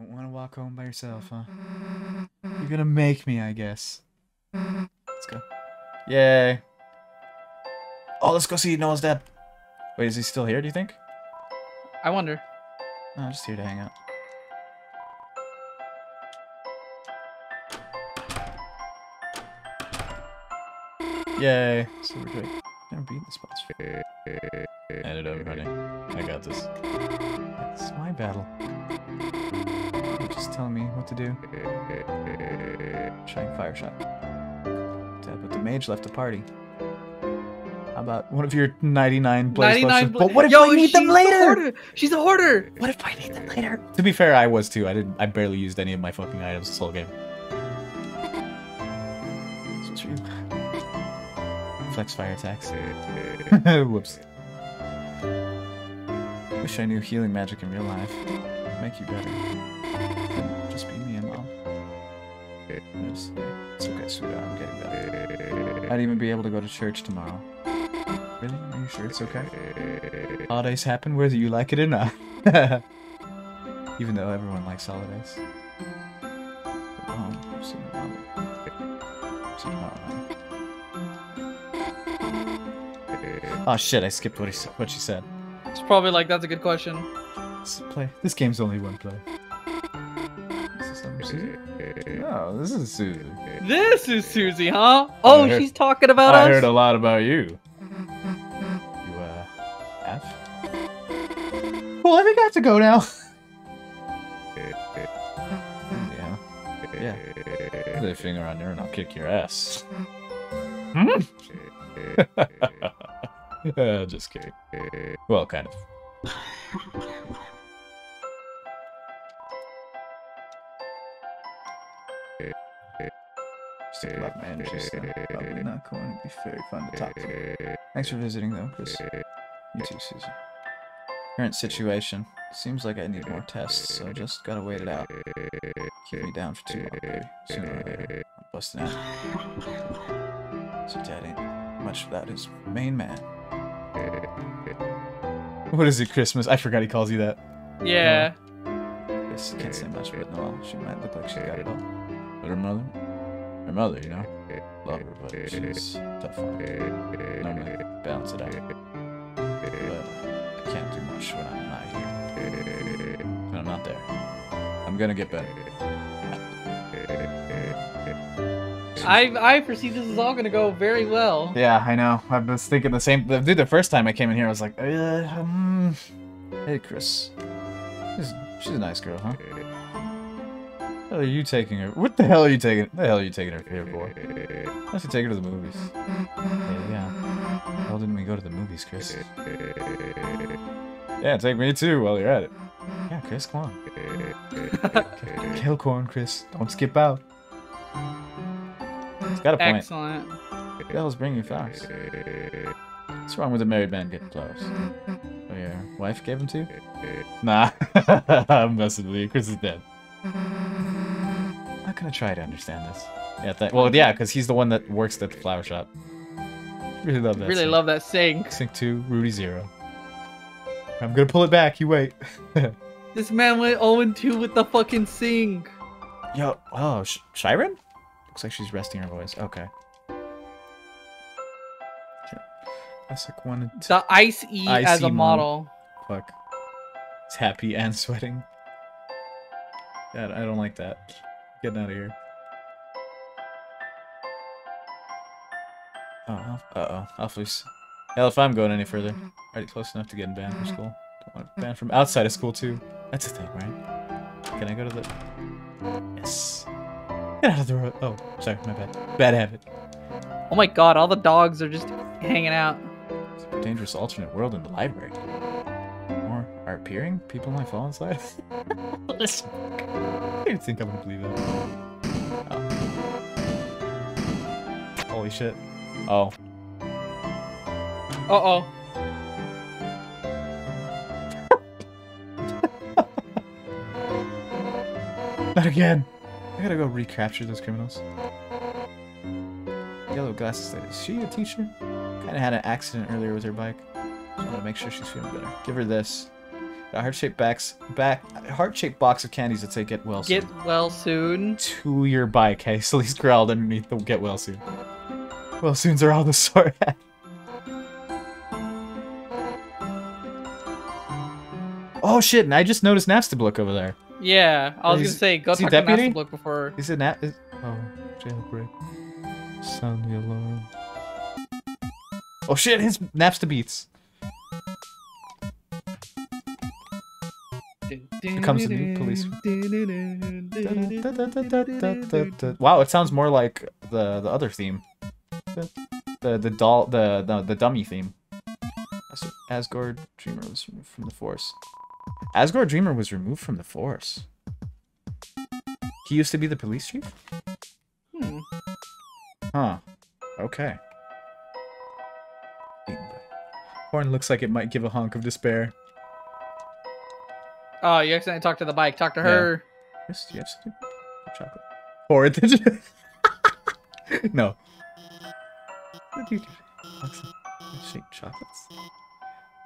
Don't want to walk home by yourself, huh? You're gonna make me, I guess. Let's go. Yay. Oh, let's go see Noelle's dad. Wait, is he still here, do you think? I wonder. No, I'm just here to hang out. Yay. Super quick. Never beat this boss. Hand it over, honey. I got this. It's my battle. Telling me what to do. Trying fire shot. Dad, but the mage left the party. How about one of your 99 blaze 99 potions? But what if Yo, I need them later? hoarder. She's a hoarder. What if I need them later? To be fair, I was too. I didn't. I barely used any of my fucking items this whole game. True. Flex fire attacks. Whoops. Wish I knew healing magic in real life. Make you better. It's, it's okay, sweetheart. I'm getting better. I'd even be able to go to church tomorrow. Really? Are you sure it's okay? Holidays happen whether you like it or not. Even though everyone likes holidays. But see you tomorrow. See you tomorrow. Oh shit! I skipped what he s- what she said. It's probably like that's a good question. Let's play. This game's only one play. Is this number Susie? No, this is Susie. This is Susie, huh? Oh, heard- she's talking about I us. I heard a lot about you. You uh, have? Well, I think I have to go now. yeah. Yeah. Put a finger on there and I'll kick your ass. Hmm? Uh, just kidding. Well, kind of. Stick a managers, though. Probably not going to be very fun to talk to. Thanks for visiting, though, Kris. You too, Susan. Current situation. Seems like I need more tests, so just gotta wait it out. Keep me down for too long, baby. Sooner or later, I'm busting out. So Dad ain't much without his main man. What is it, Christmas? I forgot he calls you that. Yeah. Yes, can't say much, but no, she might look like she got it all. But her mother? Her mother, you know? Love her, but she's tough on her. Normally, balance it out. But I can't do much when I'm not here. When I'm not there. I'm gonna get better. I I foresee this is all gonna go very well. Yeah, I know. I was thinking the same. Dude, the first time I came in here, I was like, uh, um, hey, Kris. She's, she's a nice girl, huh? What are you taking her? What the hell are you taking? The hell are you taking her here for? Why don't you take her to the movies? Hey, yeah. Hell didn't we go to the movies, Kris? Yeah, take me too while you're at it. Yeah, Kris, come on. Kill corn, Kris. Don't skip out. It's got a point. Excellent. What the hell's bringing you flowers? What's wrong with a married man getting flowers? Oh, your wife gave them to you? Nah, I'm messing with you. Kris is dead. I'm not gonna try to understand this. Yeah, th well, yeah, because he's the one that works at the flower shop. Really love that. Really love that sync. Sync 2, Rudy 0. I'm gonna pull it back, you wait. This man went 0 2 with the fucking sync. Yo, oh, Sh Shiren? Looks like she's resting her voice. Okay. Like one and two. The Ice E as a model. Fuck. It's happy and sweating. God, I don't like that. Getting out of here. Oh, uh-oh. Alphys. Hell, if I'm going any further. Mm-hmm. Already close enough to getting banned from mm-hmm. school. Don't want banned from outside of school, too. That's a thing, right? Can I go to the... Yes. Get out of the road. Oh, sorry, my bad. Bad habit. Oh my god, all the dogs are just hanging out. Super dangerous alternate world in the library. More are appearing? People might fall inside? Listen. I don't think I'm gonna believe that. Oh. Holy shit. Oh. Uh oh. Not again! I gotta go recapture those criminals. Yellow glasses. Is she a teacher? Kinda had an accident earlier with her bike. Just wanna make sure she's feeling better. Give her this. A heart-shaped backs back heart-shaped box of candies that say "Get well soon." Get well soon. to your bike. Hastily growled underneath the "Get well soon." Well soons are all the sort. oh shit! And I just noticed Napstablook over there. Yeah, I was gonna say go talk to Book before. Is it Nap? Is, oh, jailbreak. Sound the alarm. Oh shit! His Napsta beats. Here comes the new police. Wow, it sounds more like the the other theme. The the, doll the, the the dummy theme. As- Asgore Dreemurr was removed from the force. Asgore Dreemurr was removed from the force. He used to be the police chief? Hmm. Huh. Okay. Horn looks like it might give a honk of despair. Oh, you accidentally talked to the bike. Talk to her. Do have something? Chocolate. Horrid. Did you? no. What do you Shake chocolates?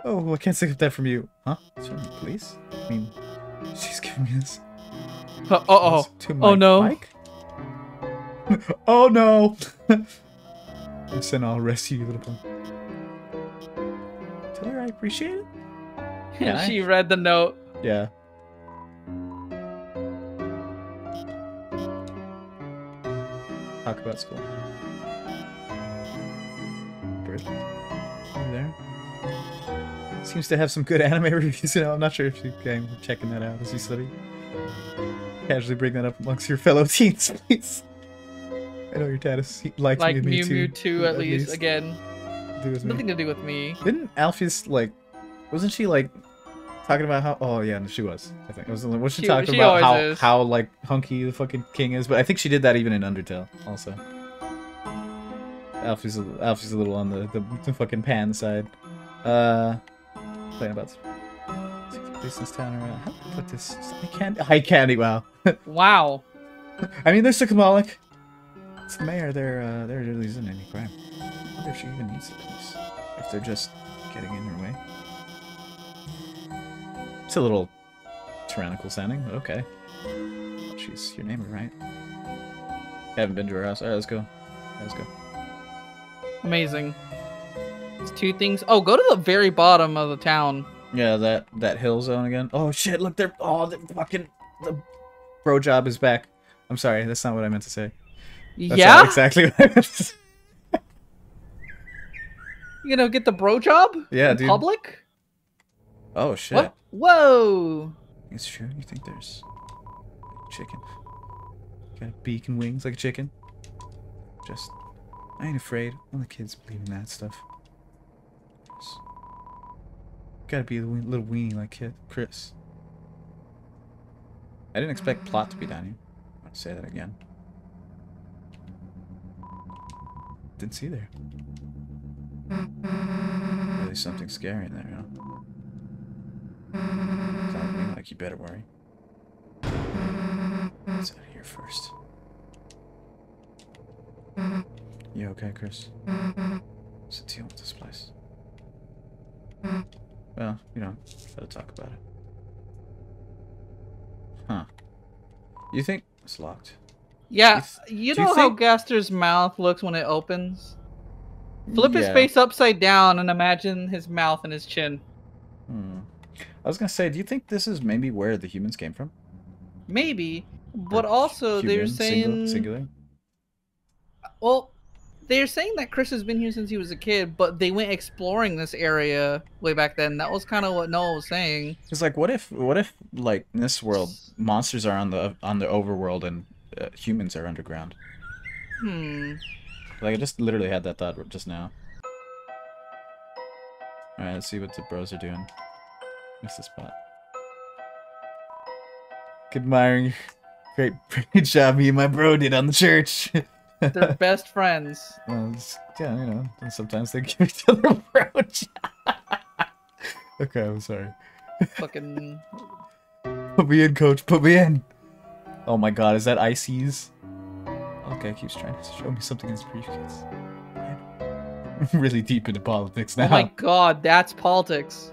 Oh, I can't accept that from you. Huh? It's from the police? I mean, she's giving me this. Uh oh. To Oh, no. Mike? oh no! Listen, I'll rescue you, little punk. Tell her I appreciate it? Yeah, she read the note. Yeah. Talk about school. Birth. Over there. Seems to have some good anime reviews. You know, I'm not sure if you came checking that out as you study. Casually bring that up amongst your fellow teens, please. I know your dad is he likes Like Mew Mew Mew Mew too. 2 at least. Again, Do as me. nothing to do with me. Didn't Alphys like, wasn't she like talking about how? Oh yeah, she was. I think was was she, She- talking she about how how like hunky the fucking king is? But I think she did that even in Undertale also. Alphys a, Alphys a little on the, the the fucking pan side. Uh, playing about business town around. How do I put this? High candy. High candy. Wow. Wow. I mean, they're symbolic. It's the mayor. There, uh, there really isn't any crime. I wonder if she even needs the police. If they're just getting in her way. It's a little tyrannical sounding, but okay. She's your neighbor, right? Haven't been to her house. All right, let's go. Let's go. Amazing. It's two things. Oh, go to the very bottom of the town. Yeah, that that hill zone again. Oh shit! Look, there. Oh, the fucking the bro job is back. I'm sorry, that's not what I meant to say. That's yeah? exactly what I meant to say. You gonna get the bro job? Yeah, dude. Public? Oh shit. What? Whoa. It's true. You think there's chicken? Got a beak and wings like a chicken? Just, I ain't afraid. All the kids believe in that stuff. Just, gotta be a little weenie like kid Kris. I didn't expect plot to be down here. I'm gonna say that again. Didn't see there. Really something scary in there, huh? Me like you better worry. Let's out of here first. You okay, Kris? What's the deal with this place? Well, you know, gotta talk about it. Huh. You think it's locked? Yeah, You you do you know how Gaster's mouth looks when it opens? Flip his face upside down and imagine his mouth and his chin. I was gonna say, do you think this is maybe where the humans came from? Maybe, but Or also they're saying, singular. well, they're saying that Kris has been here since he was a kid, but they went exploring this area way back then. That was kind of what Noelle was saying. It's like, what if, what if, like in this world, monsters are on the on the overworld and uh, humans are underground? Hmm. Like I just literally had that thought just now. All right, let's see what the bros are doing. Missed the spot. Admiring, great, great job me and my bro did on the church. They're best friends. Well, yeah, you know, and sometimes they give each other approach. okay, I'm sorry. Fucking. Put me in, coach. Put me in. Oh my god, is that Ices? Okay, keeps trying to show me something in his briefcase. Really deep into politics now. Oh my god, that's politics.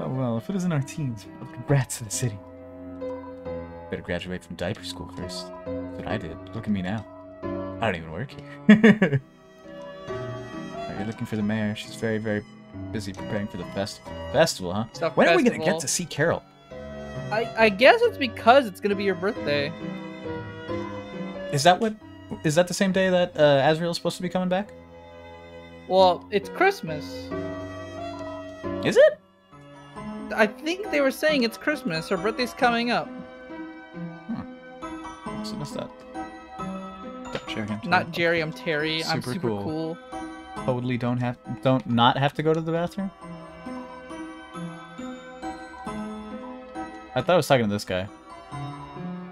Oh well, if it isn't our teens, what Congrats to the city. Better graduate from diaper school first. That's what I did. Look at me now. I don't even work here. Are you looking for the mayor? She's very, very busy preparing for the festival. Festival, huh? Stuff When are we gonna get to see Carol? I, I guess it's because it's gonna be your birthday. Is that what? Is that the same day that uh, Asriel's supposed to be coming back? Well, it's Christmas. Is it? I think they were saying it's Christmas. Her birthday's coming up. So what's that? Don't share him. Not Jerry, I'm Terry. I'm Super super cool. cool. totally don't have don't not have to go to the bathroom. I thought I was talking to this guy.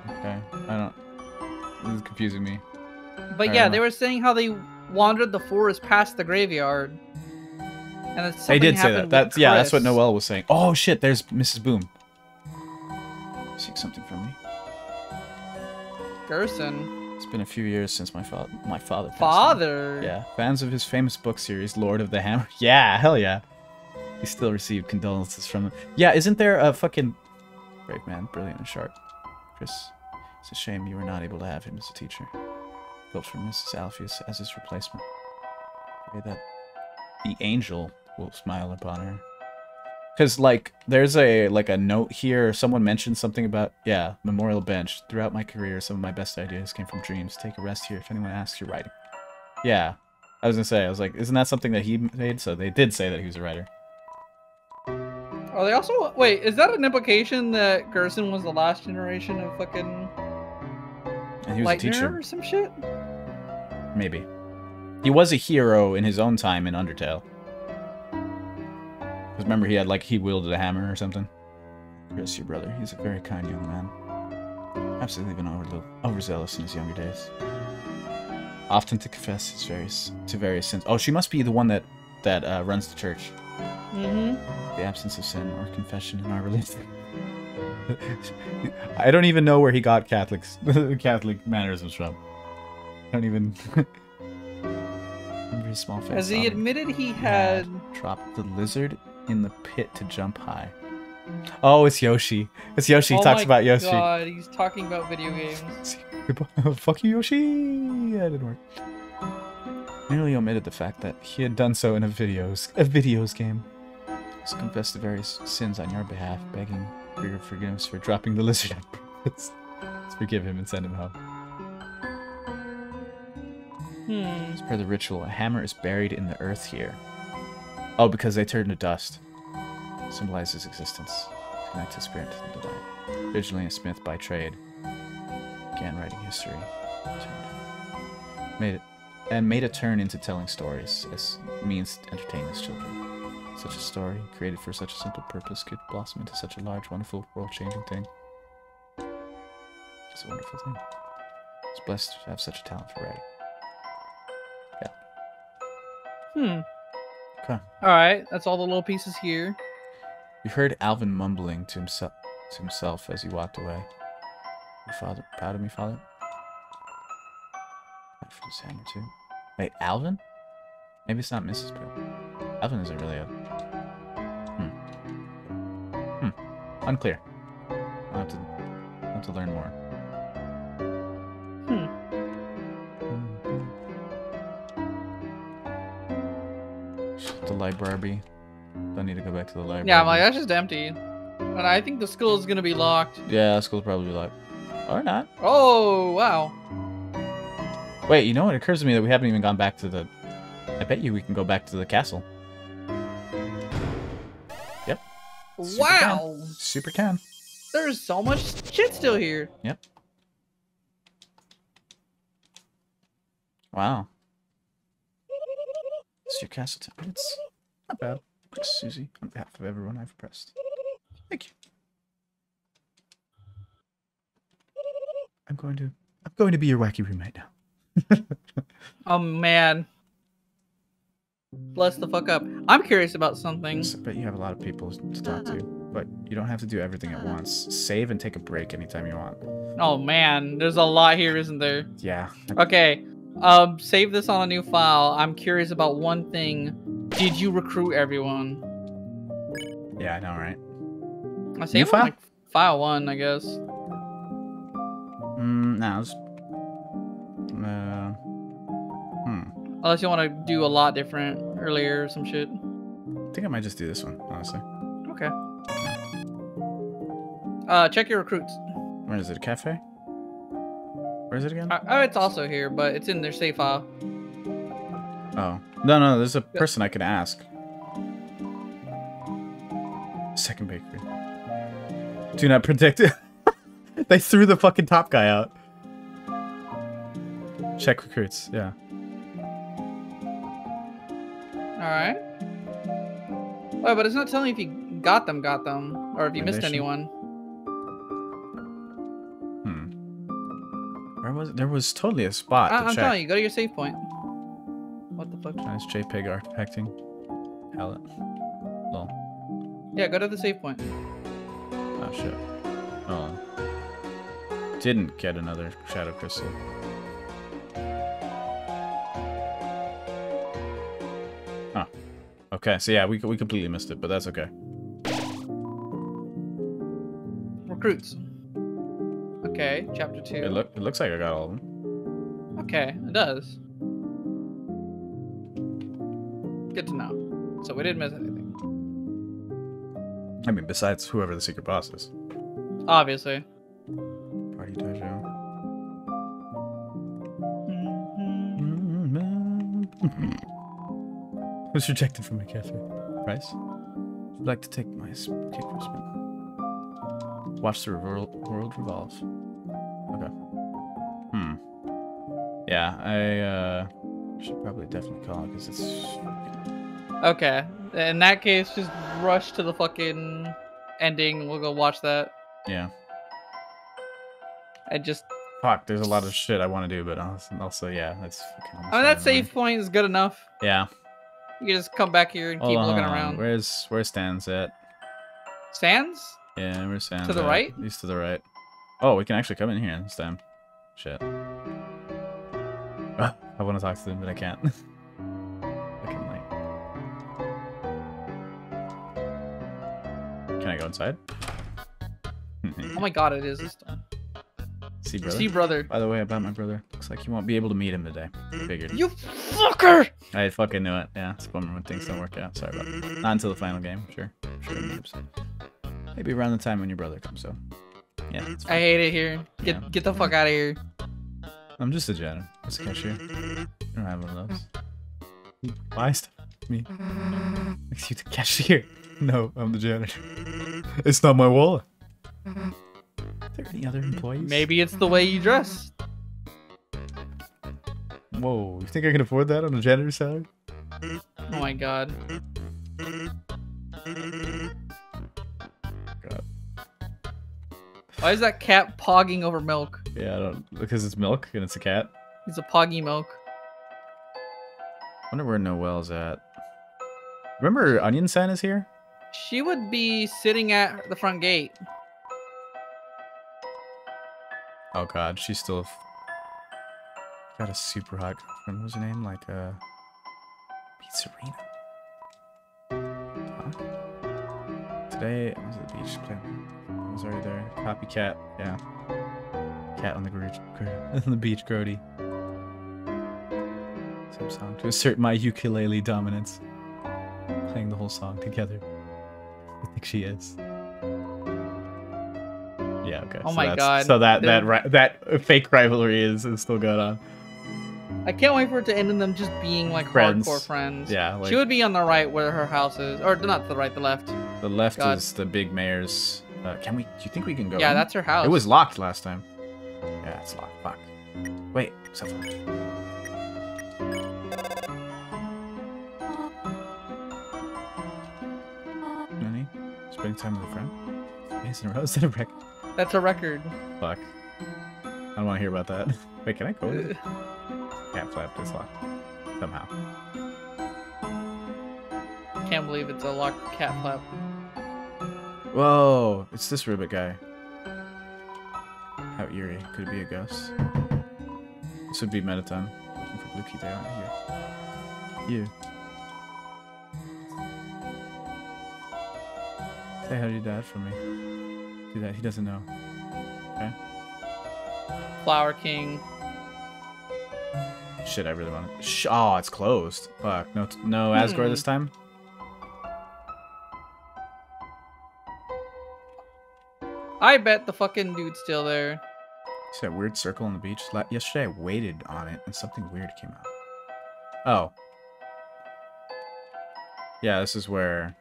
Okay, I don't. This is confusing me. But Fair yeah, enough. they were saying how they wandered the forest past the graveyard. And They did say that. That's yeah. That's what. Noelle was saying. Oh shit! There's Mrs. Boom. Seek something from me. Gerson. It's been a few years since my father. My father. passed on. Yeah, fans of his famous book series, Lord of the Hammer. Yeah, hell yeah. He still received condolences from them. Yeah, isn't there a fucking brave man, brilliant and sharp? Kris, it's a shame you were not able to have him as a teacher. Built for Mrs. Alphys as his replacement. Pray that the angel will smile upon her. Cause like there's a like a note here. Someone mentioned something about yeah memorial bench. Throughout my career, some of my best ideas came from dreams. Take a rest here. If anyone asks, you're writing. Yeah, I was gonna say. I was like, isn't that something that he made? So they did say that he was a writer. Are they also wait? Is that an implication that Gerson was the last generation of fucking And he was a teacher, or some shit? maybe. He was a hero in his own time in Undertale. Because remember, he had like he wielded a hammer or something. Kris, your brother, he's a very kind young man. Absolutely been over, overzealous in his younger days. Often to confess his various to various sins. Oh, she must be the one that that uh, runs the church. Mm-hmm. The absence of sin or confession in our religion. I don't even know where he got Catholics Catholic mannerisms from. I don't even. Remember his small face. As he admitted he He had dropped the lizard in the pit to jump high. Oh, it's Yoshi. It's Yoshi. He oh talks about Yoshi. God, he's talking about video games. Fuck you, Yoshi. Yeah, it didn't work. Nearly omitted the fact that he had done so in a videos a videos game. He's confessed to various sins on your behalf, begging for your forgiveness for dropping the lizard on purpose. Let's forgive him and send him home. Hmm. As per the ritual, a hammer is buried in the earth here. Oh, because they turn to dust. Symbolizes existence. To connect his spirit to the divine. Originally a smith by trade. Began writing history. Turned. Made it and made a turn into telling stories as means to entertain his children. Such a story, created for such a simple purpose, could blossom into such a large, wonderful, world-changing thing. It's a wonderful thing. It's blessed to have such a talent for writing. Yeah. Hmm. Okay. All right, that's all the little pieces here. You heard Alvin mumbling to himself to himself as he walked away. Your father proud of me, father? Fight for this hammer too. Wait, Alvin? Maybe it's not Mrs. Pooh. Alvin isn't really a Hmm. Hmm. Unclear. I'll have to I'll have to learn more. The library. Don't need to go back to the library. Yeah, I'm like that's just empty. And I think the school is gonna be locked. Yeah, the school's probably locked. Or not. Oh wow. Wait, you know what? It occurs to me that we haven't even gone back to the. I bet you we can go back to the castle. Super Wow. Super can. There's so much shit still here. Yep. Wow. It's your castle temple. It's not bad. Thanks, Susie, on behalf of everyone I've oppressed. Thank you. I'm going to. I'm going to be your wacky roommate now. Oh man. Bless the fuck up. I'm curious about something. I bet you have a lot of people to talk to, but you don't have to do everything at once. Save and take a break anytime you want. Oh man, there's a lot here, isn't there? Yeah. Okay. Um, save this on a new file. I'm curious about one thing. Did you recruit everyone? Yeah, I know, right? I save file? file? like file one, I guess. Mm, nah, let's... Uh, hmm. Unless you want to do a lot different earlier or some shit. I think I might just do this one, honestly. Okay. Uh, check your recruits. Where is it? A cafe? Where is it again? Uh, oh, it's also here, but it's in their save file. Oh. No, no, there's a person I could ask. Second bakery. Do not predict it. they threw the fucking top guy out. Check recruits, yeah. All right. Oh, but it's not telling if you got them, got them, or if you missed Recommendation? anyone. Was? There was totally a spot I- check. telling you, go to your save point. What the fuck? Nice JPEG architecting. Palette. Lol. Yeah, go to the save point. Oh shit. Hold on. Didn't get another shadow crystal. Huh. Okay, so yeah, we we completely missed it, but that's okay. Recruits. Okay, chapter two. It look it looks like I got all of them. Okay, it does. Good to know. So we didn't miss anything. I mean, besides whoever the secret boss is. Obviously. Party dojo. Mhm. Was rejected from a cafe. Rice? Would like to take my s- cake for a spin. Watch the world revolve. Okay. Hmm. Yeah, I uh should probably definitely call it because it's. Okay. In that case, just rush to the fucking ending. We'll go watch that. Yeah. And just. Fuck, there's a lot of shit I want to do, but also, also yeah, that's fucking. I mean, that save point is good enough. Yeah. You can just come back here and keep on, looking hold on. around. Where's where's Stan's at? Sands? Yeah, where's Stan's To the at? right? He's to the right. Oh, we can actually come in here this time. Shit. Ah, I want to talk to them, but I can't. Late. Can I go inside? Oh my god, it is this time. See, brother. See, brother. By the way, about my brother, looks like you won't be able to meet him today. Figured. You fucker! I fucking knew it. Yeah, it's a bummer when things don't work out. Sorry about that. Not until the final game. Sure. Sure. Maybe around the time when your brother comes. So, yeah. I hate it here. Get Yeah. get the fuck out of here. I'm just a janitor. Just a cashier. I don't have one of those. You buy stuff me. Makes you the cashier. No, I'm the janitor. It's not my wallet. Are there any other employees? Maybe it's the way you dress. Whoa, you think I can afford that on a janitor's salary? Oh my. God. Why is that cat pogging over milk? Yeah, I don't because it's milk and it's a cat. He's a poggy milk. Wonder where Noelle's at. Remember Onion San is here? She would be sitting at the front gate. Oh god, she's still f- got a super hot girlfriend. What's her name? Like uh Pete Serena. Huh? Today I was at the beach playing. Was already there. Copycat, yeah. Cat on the gro- on the beach, Grody. Same song to assert my ukulele dominance. Playing the whole song together. I think she is. Yeah. Okay. Oh so my God, So that that they're- ri- that fake rivalry is, is still going on. I can't wait for it to end in them just being like Friends. hardcore friends. Yeah. Like she would be on the right where her house is, or not the right, the left. the left God. is the big mayor's. Uh, can we? Do you think we can go? Yeah, in? that's her house. It was locked last time. Yeah, it's locked. Fuck. Wait. Cell phone. Nani? Spending time with a friend? Days in a row? Is that a record? That's a record. Fuck. I don't want to hear about that. Wait, can I go? Cat flap is locked. Somehow. Can't believe it's a locked cat flap. Whoa! It's this ribbit guy. How eerie. Could it be a ghost? This would be Mettaton. Looking for Blue Key, they aren't here. You. Say hi to your dad for me. Do that. He doesn't know. Okay. Flower King. Shit, I really want to. Sh- oh, it's closed. Fuck. No, t- no Asgore Hmm. this time. I bet the fucking dude's still there. See that weird circle on the beach? Yesterday I waited on it and something weird came out. Oh. Yeah, this is where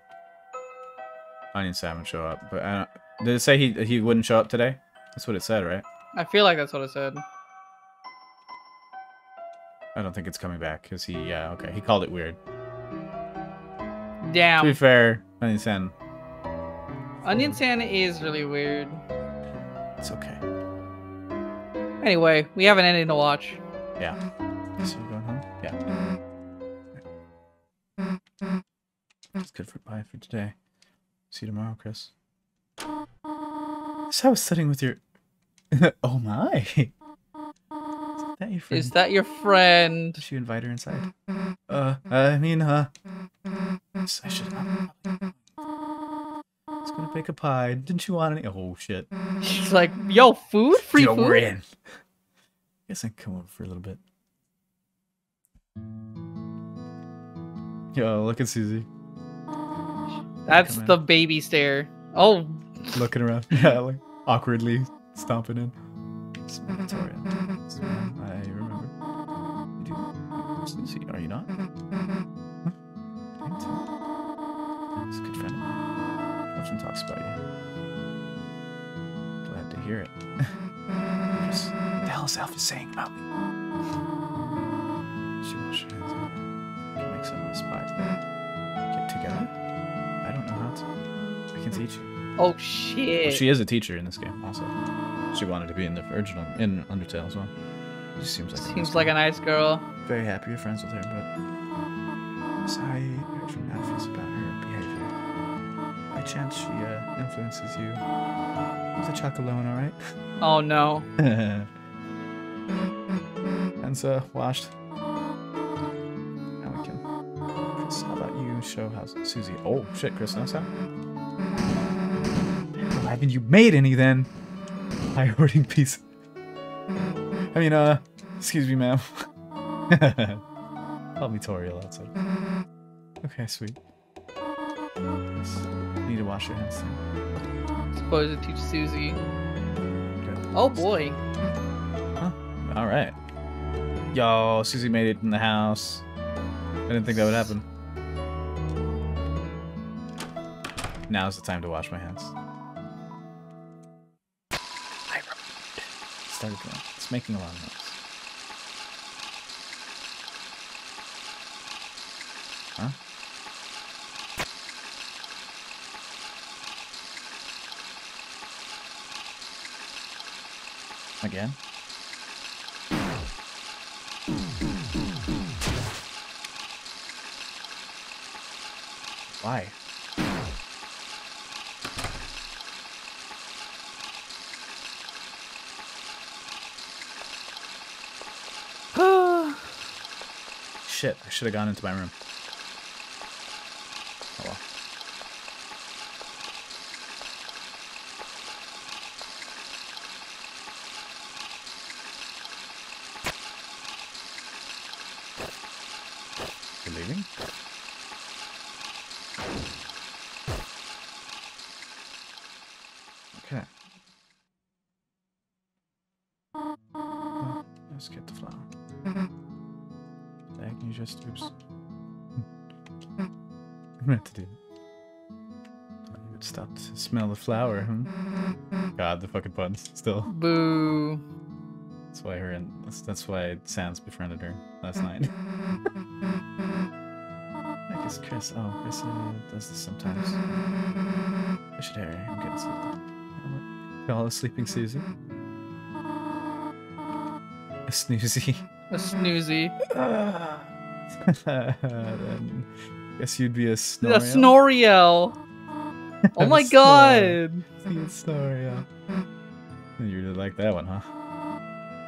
Onion San would show up. But I don't... did it say he he wouldn't show up today? That's what it said, right? I feel like that's what it said. I don't think it's coming back because he yeah okay he called it weird. Damn. To be fair, Onion San, Onion Santa is really weird. it's okay. Anyway, we have an ending to watch. Yeah. So you going home? Yeah. That's good for bye for today. See you tomorrow, Kris. So I was sitting with your. oh my! Is that your friend? Is that your friend? Did you invite her inside? Uh, I mean, uh, I should. I was a pie. Didn't you want any? Oh shit! She's like, yo, food? Free Yo, food? we're in. Guess I can come over for a little bit. Yo, look at Susie That's in. the baby stare. Oh, looking around. Yeah, like awkwardly stomping in. It's Victoria. I remember. You do. Susie, are you not? Huh? It's a good friend of. Often talks about you. Glad to hear it. Kris, what the hell is Alpha saying about me? She washed her hands of it. Can make some of this pie today. Get together? I don't know how to. I can teach you. oh shit. She is a teacher in this game, also. She wanted to be in the original in Undertale as well. She seems like a nice Seems like a girl. nice girl. very happy you're friends with her, but sorry chance she uh, influences you. With a chocolone, all right? Oh no. and so, washed. Now we can. Kris, how about you show how Susie? Oh shit, Kris knows how. Haven't you made any then? Hoarding piece. I mean, uh, excuse me, ma'am. Call me Toriel outside. Okay, sweet. Yes. You need to wash your hands soon. Supposed to teach Susie. Good. Oh boy. All right. Yo, Susie made it in the house. I didn't think that would happen. Now's the time to wash my hands. I remembered. Started going. It's making a lot of noise. Again? Why? Shit, I should have gone into my room. Flower, hmm? God, the fucking puns. Still, Boo. that's why her and that's, that's why Sans befriended her last night. I guess Kris. Oh, Kris uh, does this sometimes. I should hurry. I'm getting sleepy. Call a sleeping Susie. A snoozy. A snoozy. then guess you'd be a A Snoriel. Snoriel. Oh my god. See a Snoriel. You really like that one, huh?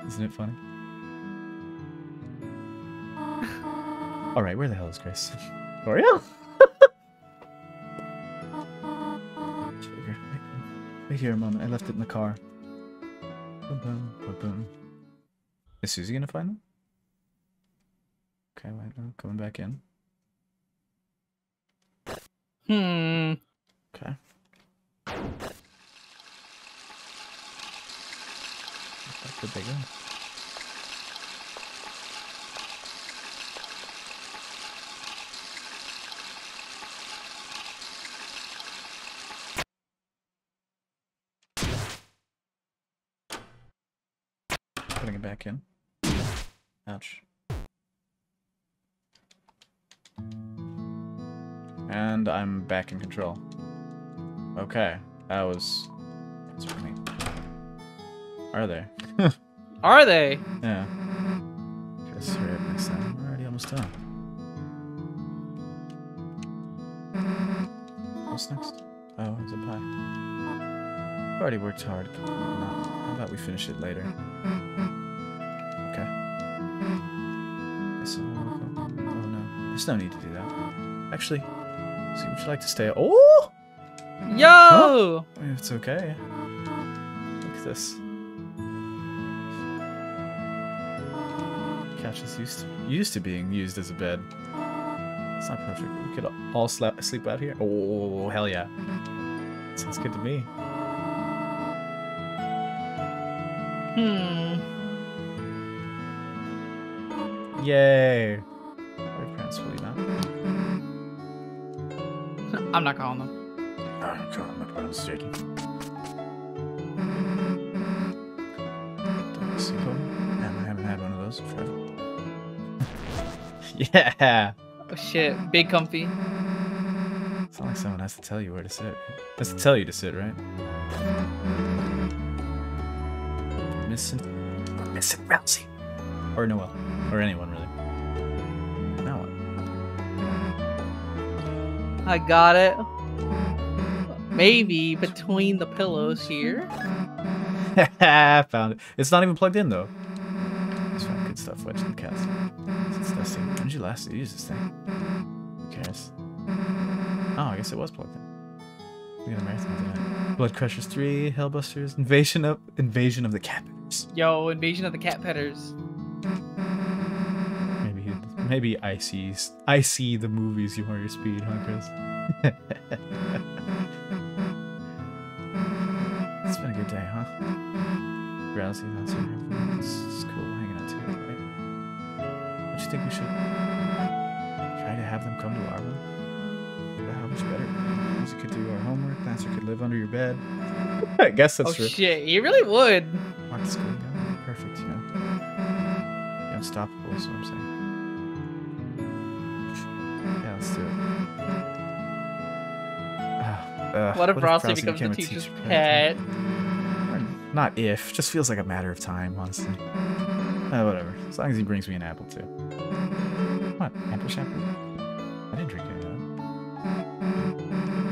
Isn't it funny? Alright, where the hell is Grace? Oriel? Wait here a moment. I left it in the car. Boom, boom, boom, boom. Is Susie gonna find them? Okay, wait, no, coming back in. Hmm. Okay. Did they go? Putting it back in. Ouch. And I'm back in control. Okay, that was... Are they? Are they? Yeah. Hurry up next time. We're already almost done. What's next? Oh, it's a pie. We've already worked hard. No, how about we finish it later? Okay. Guess I'll work on- Oh no, there's no need to do that. Actually, see, would you like to stay? Oh, Yo! Mean, it's okay. Look at this. Couch is used to, used to being used as a bed. It's not perfect. We could all sleep out here. Oh hell yeah! Sounds good to me. Hmm. Yay! Boyfriends, will you not? I'm not calling them. God, shaking. Don't sleep over? Man, I haven't had one of those in forever. yeah! Oh shit. Big comfy. It's not like someone has to tell you where to sit. Has to tell you to sit, right? Missing, missing Ralsei, or Noelle, or anyone really. Now what? I got it. Maybe between the pillows here. Found it. It's not even plugged in though. Just found good stuff in the cast. It's disgusting. When did you last use this thing? Who cares? Oh, I guess it was plugged in. We got a marathon tonight. Blood Crushers 3, Hellbusters, Invasion of Invasion of the Captors. Yo, invasion of the cat petters. Maybe maybe I see I see the movies you want your speed, huh, Kris? Ralsei, that's. It's, it's cool hanging out together, right? Don't you think we should try to have them come to our room? But how much better? Ralsei could do our homework. Lancer could live under your bed. I guess that's oh true. shit, he really would. Mark the school down. Perfect, you know. You're unstoppable is what I'm saying. Yeah, let's do it. Uh, What if Ralsei becomes the a teacher's teacher pet? Not if. Just feels like a matter of time, honestly. Uh, whatever. As long as he brings me an apple, too. What? Apple shampoo? I didn't drink any of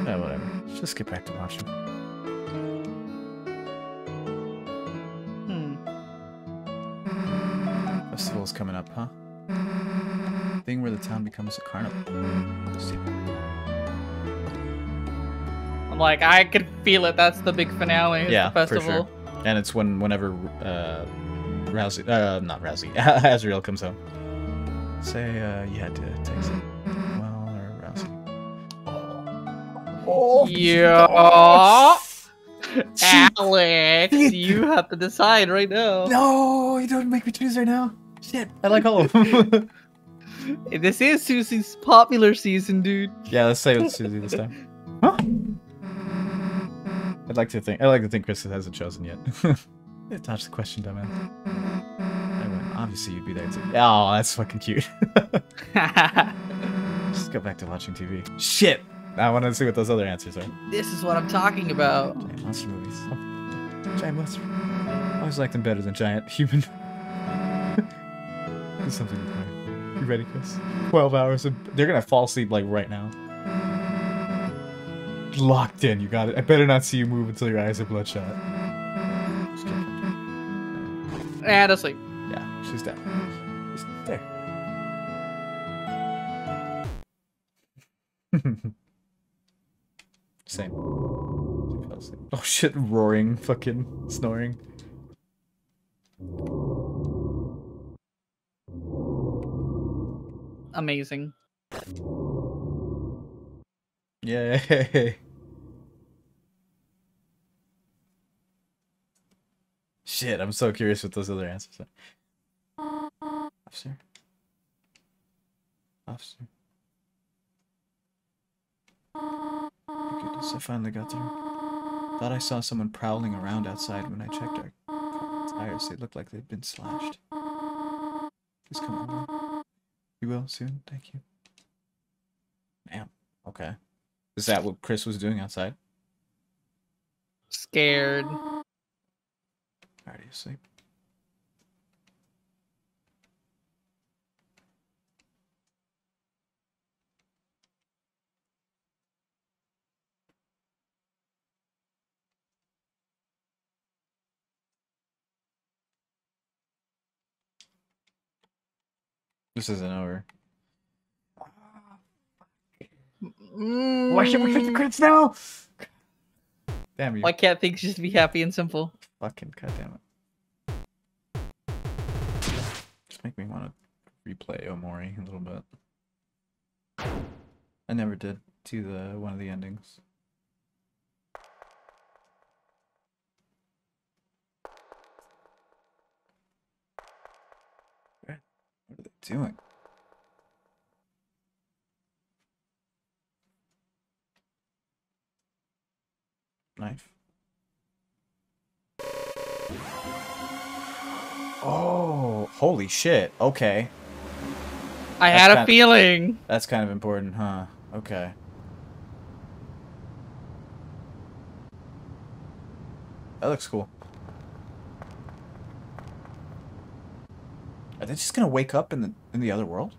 that. Uh, whatever. Just get back to watching. Hmm. Festival's coming up, huh? Thing where the town becomes a carnival. I'm like, I could feel it. That's the big finale. Yeah, the for festival. sure. And it's when whenever uh, Ralsei, uh, not Ralsei, Asriel comes home. Say uh, you had to text it. Well, or Ralsei. Oh, Yeah. Alex, you have to decide right now. No, you don't make me choose right now. Shit, I like all of them. This is Susie's popular season, dude. yeah, let's say with Susie this time. Huh? I'd like to think. I'd like to think Kris hasn't chosen yet. Dodge the question, dumbass. I win. Obviously, you'd be there too. Oh, that's fucking cute. Just go back to watching TV. Shit! I want to see what those other answers are. this is what I'm talking about. Giant monster movies. Giant monster. I always liked them better than giant human. Something. You ready, Kris? 12 hours. Of... They're gonna fall asleep like right now. Locked in, you got it. I better not see you move until your eyes are bloodshot. And asleep. Yeah, she's down. She's there. Same. She fell asleep. Oh shit, roaring, fucking snoring. Amazing. Yay. Shit, I'm so curious what those other answers are. Officer. Officer. Goodness, I finally got there. Thought I saw someone prowling around outside when I checked our tires. They looked like they'd been slashed. Please come on. You will soon, thank you. Damn. Okay. Is that what Kris was doing outside? Scared. Already asleep. This isn't over. Why should we get the mm. credits now? Damn you. Why can't things just be happy and simple? Fucking goddamn it. Just make me want to replay Omori a little bit. I never did to the one of the endings. What what are they doing? Knife. Oh, holy shit. Okay. I That's had a kind- feeling. That's kind of important, huh? Okay. That looks cool. Are they just gonna wake up in the in the other world?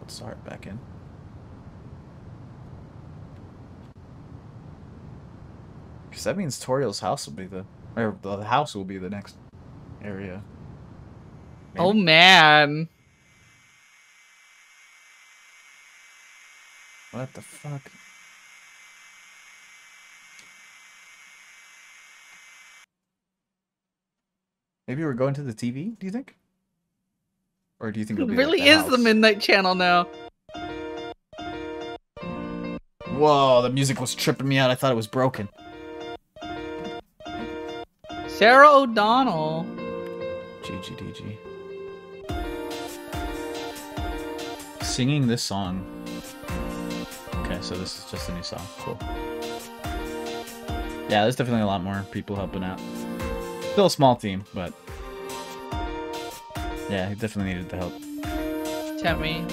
Let's start back in. Because that means Toriel's house will be the or the house will be the next area. Oh man. What the fuck? Maybe we're going to the TV, do you think? Or do you think It it'll be like, really the is the midnight channel now. Whoa, the music was tripping me out. I thought it was broken. Sarah O'Donnell. GGDG. Singing this song. Okay, so this is just a new song. Cool. Yeah, there's definitely a lot more people helping out. Still a small team, but yeah, he definitely needed the help. Temmie.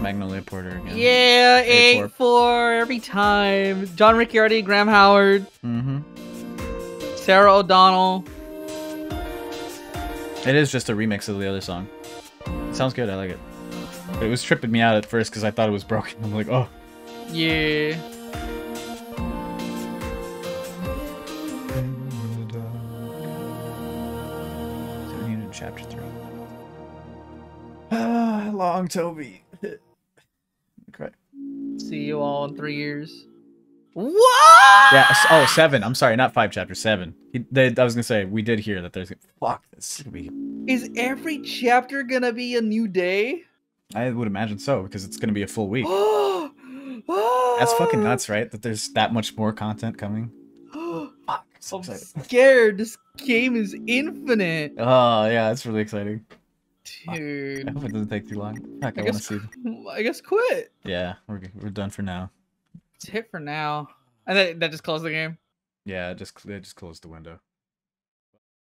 Magnolia Porter again. Yeah, Eight, 8 four. 4 every time. John Ricciardi, Graham Howard, Mm-hmm. Sarah O'Donnell. It is just a remix of the other song. It sounds good. I like it. But it was tripping me out at first because I thought it was broken. I'm like, oh. Yeah. Chapter three. Ah, long Toby. okay. See you all in three years. What? Yeah. Oh, seven. I'm sorry, not five. Chapter seven. He, they, I was gonna say we did hear that there's. Fuck. This is be. Is every chapter gonna be a new day? I would imagine so because it's gonna be a full week. That's fucking nuts, right? That there's that much more content coming. Fuck. So I'm excited. scared. This game is infinite. Oh yeah, that's really exciting. Dude. I hope it doesn't take too long. Heck, I, I want to guess, see. I guess quit. Yeah, we're we're done for now. Hit for now. And that, that just closed the game. Yeah, just cl- just closed the window.